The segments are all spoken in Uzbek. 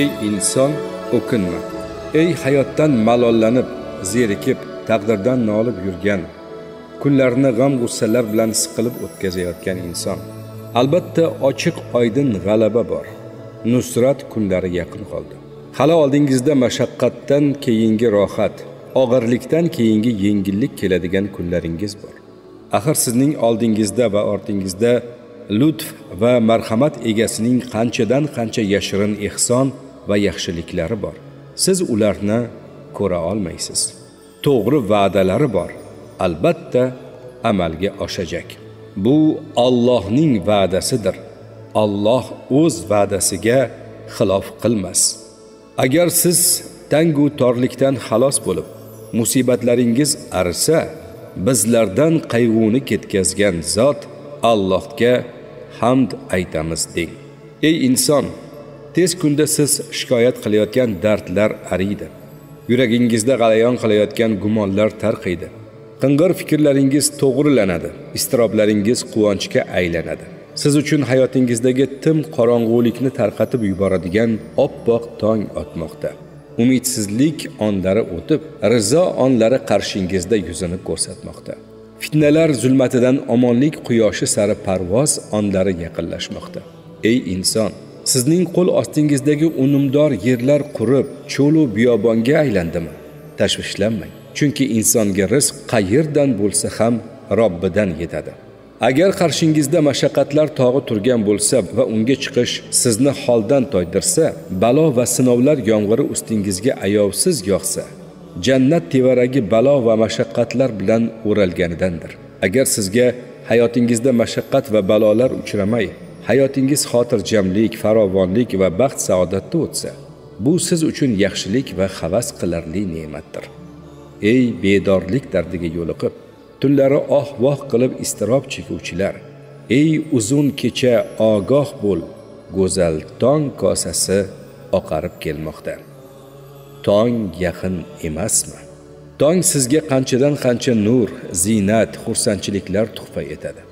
ey inson o'kinma. Ey hayotdan malollanib zerikib taqdirdan nolib yurgan kunlarni g'am g'ussalar bilan siqilib o'tkazayotgan inson. Albatta ochiq oydin g'alaba bor. Nusrat kunlari yaqin qoldi. Hali oldingizda mashaqqatdan keyingi rohat og'irlikdan keyingi yengillik keladigan kunlaringiz bor. Axir sizning oldingizda va ortingizda lutf va marhamat egasining qanchadan qancha yashirin ehson va yaxshiliklari bor. Siz ularni ko'ra olmaysiz. To'g'ri va'dalari bor. Albatta amalga oshajak. Bu Allohning va'dasidir. Alloh o'z va'dasiga xilof qilmas. Agar siz tangu torlikdan xalos bo'lib musibatlaringiz arisa bizlardan qayg'uni ketkazgan zot Allohga hamd aytamiz deng. Ey inson tez kunda siz shikoyat qilayotgan dardlar ariydi. Yuragingizda g'alayon qilayotgan gumonlar tarqiydi. Qing'ir fikrlaringiz to'g'rilanadi iztiroblaringiz quvonchga aylanadi. Siz uchun hayotingizdagi tim qorong'ulikni tarqatib yuboradigan oppoq tong otmoqda. Umidsizlik onlari o'tib rizo onlari qarshingizda yuzini ko'rsatmoqda. Fitnalar zulmatidan omonlik quyoshi sari parvoz onlari yaqinlashmoqda. Ey inson sizning qo'l ostingizdagi unumdor yerlar qurib cho'lu biyobonga aylandimi? Tashvishlanmang chunki insonga rizq qayerdan bo'lsa ham robbidan yetadi. Agar qarshingizda mashaqqatlar tog'i turgan bo'lsa va unga chiqish sizni holdan toydirsa balo va sinovlar yomg'iri ustingizga ayovsiz yog'sa jannat tevaragi balo va mashaqqatlar bilan o'ralganidandir. Agar sizga hayotingizda mashaqqat va balolar uchramay hayotingiz xotirjamlik farovonlik va baxt saodatda o'tsa bu siz uchun yaxshilik va havas qilarli ne'matdir. Ey bedorlik dardiga yo'liqib tunlari oh voh qilib iztirob chekuvchilar ey uzun kecha ogoh bo'l go'zal tong kosasi oqarib kelmoqda. Tong yaqin emasmi? Tong sizga qanchadan qancha nur ziynat xursandchiliklar tuhfa etadi.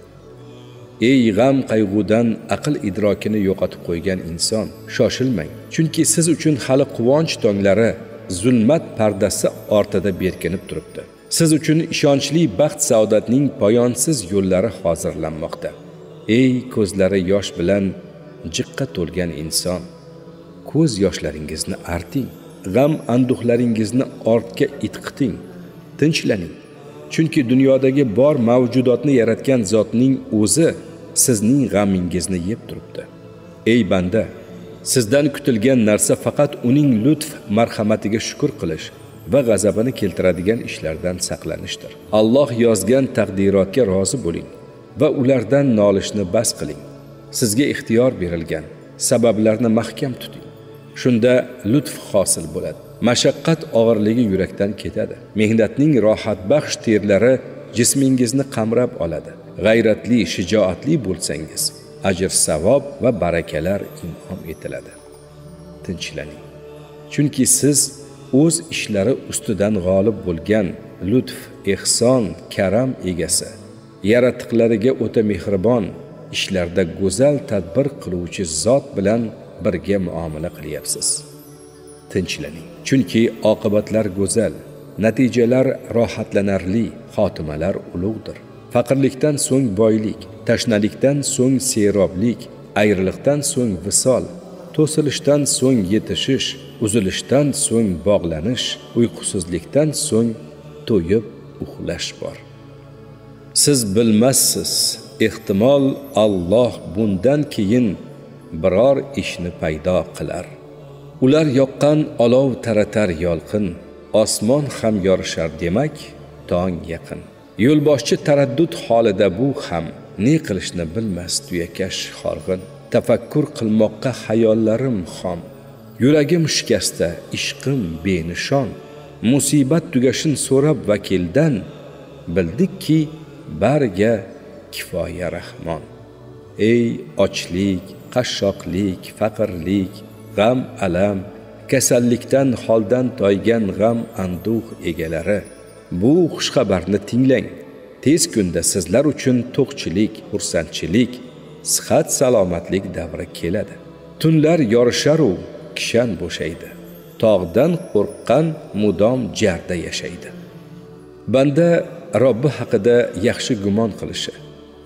Ey g'am qayg'udan aql idrokini yo'qotib qo'ygan inson shoshilmang. Chunki siz uchun hali quvonch tonglari zulmat pardasi ortida berkinib turibdi. Siz uchun ishonchli baxt saodatning poyonsiz yo'llari hozirlanmoqda. Ey ko'zlari yosh bilan jiqqa to'lgan inson ko'z yoshlaringizni arting. G'am anduhlaringizni ortga itqiting tinchlaning. Chunki dunyodagi bor mavjudotni yaratgan zotning o'zi sizning g'amingizni yeb turibdi. Ey banda sizdan kutilgan narsa faqat uning lutf marhamatiga shukur qilish va g'azabini keltiradigan ishlardan saqlanishdir. Alloh yozgan taqdirotga rozi bo'ling va ulardan nolishni bas qiling. Sizga ixtiyor berilgan sabablarni mahkam tuting. Shunda lutf hosil bo'ladi. Mashaqqat og'irligi yurakdan ketadi. Mehnatning rohatbaxsh terlari jismingizni qamrab oladi. G'ayratli shijoatli bo'lsangiz ajr savob va barakalar in'om etiladi. Tinchlaning. Chunki siz o'z ishlari ustidan g'olib bo'lgan lutf ehson karam egasi yaratiqlariga o'ta mehribon ishlarda go'zal tadbir qiluvchi zot bilan birga muomala qilyapsiz. Tinchlaning. Chunki oqibatlar go'zal natijalar rohatlanarli xotimalar ulug'dir. Faqirlikdan so'ng boylik tashnalikdan so'ng seroblik ayriliqdan so'ng visol to'silishdan so'ng yetishish uzilishdan so'ng bog'lanish uyqusizlikdan so'ng to'yib uxlash bor. Siz bilmassiz ehtimol Alloh bundan keyin biror ishni paydo qilar. Ular yoqqan olov taratar yolqin osmon ham yorishar demak tong yaqin. Yo'lboshchi taraddud holida bu ham ne qilishni bilmas tuyakash horg'in. Tafakkur qilmoqqa hayollarim xom. Yuragim shikasta ishqim benishon. Musibat tugashin so'rab vakildan bildikki barga kifoya rahmon. Ey ochlik qashshoqlik faqirlik g'am alam kasallikdan holdan toygan g'am anduh egalari. Bu xushxabarni tinglang. Tez kunda sizlar uchun to'qchilik xursandchilik sihat salomatlik davri keladi. Tunlar yorisharu kishan bo'shaydi. Tog'dan qo'rqqan mudom jarda yashaydi. Banda robbi haqida yaxshi gumon qilishi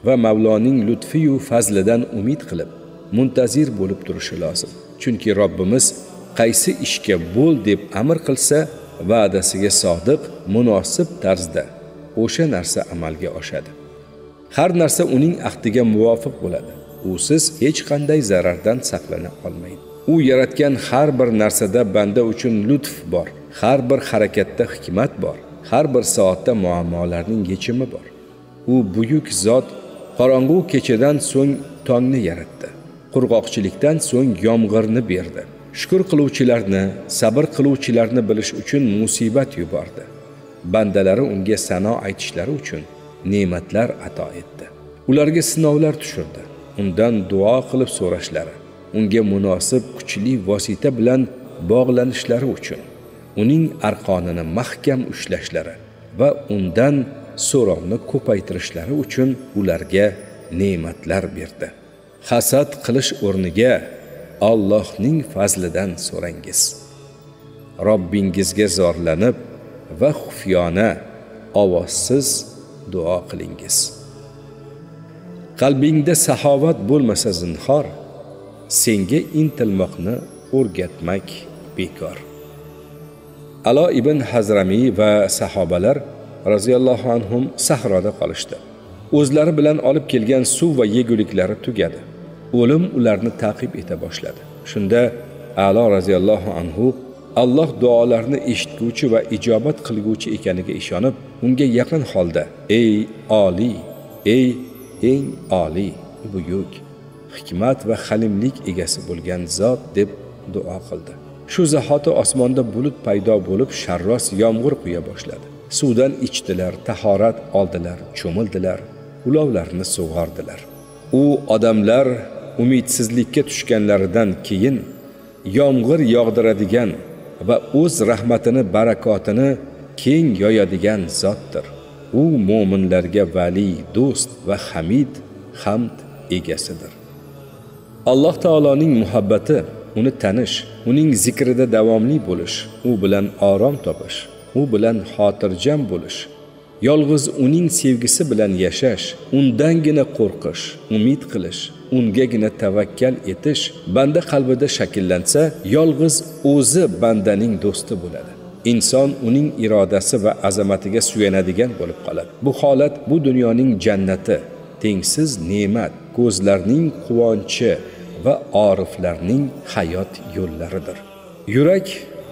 va mavloning lutfiyu fazlidan umid qilib muntazir bo'lib turishi lozim. Chunki robbimiz qaysi ishga bo'l deb amr qilsa va'dasiga sodiq munosib tarzda o'sha narsa amalga oshadi. Har narsa uning ahdiga muvofiq bo'ladi. Usiz hech qanday zarardan saqlana olmaydi. U yaratgan har bir narsada banda uchun lutf bor. Har bir harakatda hikmat bor. Har bir soatda muammolarning yechimi bor. U buyuk zot qorong'u kechadan so'ng tongni yaratdi. Qurg'oqchilikdan so'ng yomg'irni berdi. Shukur qiluvchilarni sabr qiluvchilarni bilish uchun musibat yubordi. Bandalari unga sano aytishlari uchun ne'matlar ato etdi. Ularga sinovlar tushirdi. Undan duo qilib so'rashlari unga munosib kuchli vosita bilan bog'lanishlari uchun uning arqonini mahkam ushlashlari va undan so'rovni ko'paytirishlari uchun ularga ne'matlar berdi. Hasad qilish o'rniga Allohning fazlidan so'rangiz. Robbingizga zorlanib va xufyona ovozsiz duo qilingiz. Qalbingda saxovat bo'lmasa zinhor senga intilmoqni o'rgatmak bekor. Alo ibn hazramiy va sahobalar roziyallohu anhum sahroda qolishdi. O'zlari bilan olib kelgan suv va yeguliklari tugadi. O'lim ularni ta'qib eta boshladi. Shunda alo roziyallohu anhu alloh duolarni eshitguvchi va ijobat qilguvchi ekaniga ishonib unga yaqin holda ey oliy ey eng oliy buyuk hikmat va halimlik egasi bo'lgan zot deb duo qildi. Shu zahoti osmonda bulut paydo bo'lib sharros yomg'ir quya boshladi. Suvdan ichdilar tahorat oldilar cho'mildilar ulovlarni sug'ordilar. U odamlar umidsizlikka tushganlaridan keyin yomg'ir yog'diradigan va o'z rahmatini barakotini keng yoyadigan zotdir. U mo'minlarga vali do'st va hamid hamd egasidir. Alloh taoloning muhabbati uni tanish uning zikrida davomli bo'lish u bilan orom topish u bilan xotirjam bo'lish yolg'iz uning sevgisi bilan yashash undangina qo'rqish umid qilish ungagina tavakkal etish banda qalbida shakllansa yolg'iz o'zi bandaning do'sti bo'ladi. Inson uning irodasi va azamatiga suyanadigan bo'lib qoladi. Bu holat bu dunyoning jannati tengsiz ne'mat ko'zlarning quvonchi va oriflarning hayot yo'llaridir. Yurak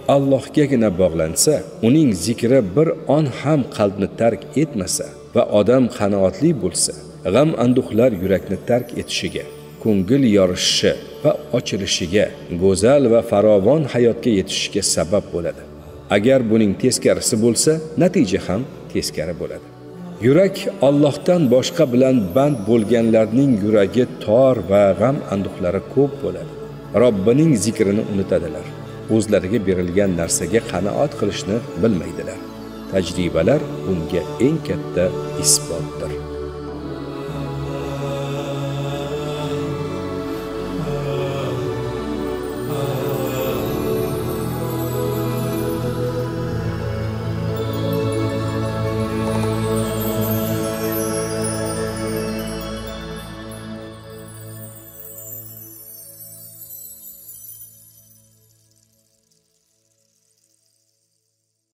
allohgagina bog'lansa uning zikri bir on ham qalbni tark etmasa va odam qanoatli bo'lsa g'am anduhlar yurakni tark etishiga ko'ngil yorishishi va ochilishiga go'zal va farovon hayotga yetishishiga sabab bo'ladi. Agar buning teskarisi bo'lsa natija ham teskari bo'ladi. Yurak Allohdan boshqa bilan band bo'lganlarning yuragi tor va g'am anduhlari ko'p bo'ladi. Robbining zikrini unutadilar. O'zlariga berilgan narsaga qanoat qilishni bilmaydilar. Tajribalar bunga eng katta isbotdir.